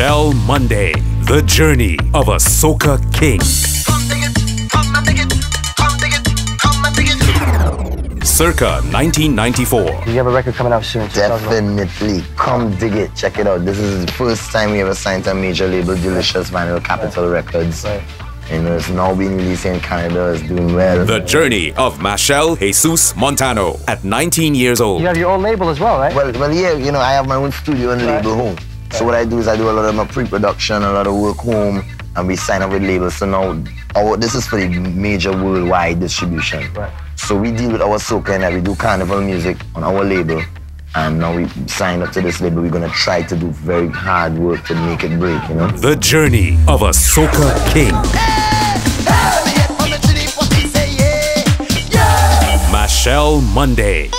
Machel Monday, the journey of a soca king. Circa 1994. You have a record coming out soon. so tell us about it. Definitely. Come dig it. Check it out. This is the first time we ever signed to a major label, Delicious Vinyl Capitol Records. Right. You know, it's now being released in Canada. It's doing well. The journey of Machel Jesus Montano at 19 years old. You have your own label as well, right? Well, well, yeah, you know, I have my own studio and label home. So what I do is I do a lot of my pre-production, a lot of work home, and we sign up with labels. So now, our, this is for the major worldwide distribution. Right. So we deal with our soca and we do carnival music on our label. And now we signed up to this label. We're gonna try to do very hard work to make it break, you know? The journey of a soca king. Machel Monday.